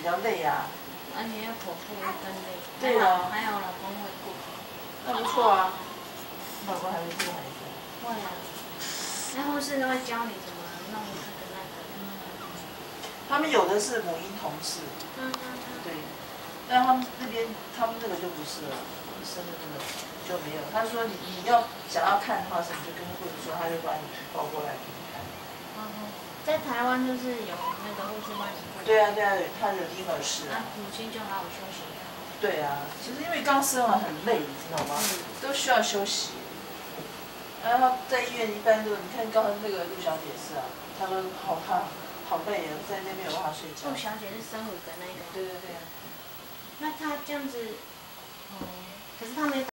比较累啊。而且要剖腹更累。对啊还有老公会顾。那不错啊。老公还会顾孩子。会啊。然后是会教你怎么弄这个那个。他们有的是母婴同事。嗯嗯嗯。对。但他们那边他们那个就不是了，生的那个就没有。他说你你要想要看的话，是你就跟护士说，他就把你抱过来给你看。嗯嗯。在台湾就是有那个。对啊对啊，他有婴儿室那啊。母亲就好好休息。对啊，其实因为刚生完很累，你知道吗？都需要休息。然后在医院一般都，你看刚才那个陆小姐是啊，她说好怕好累啊，在那边没有办法睡觉。陆小姐是生五个那个。对对对。那她这样子，哦，可是她没。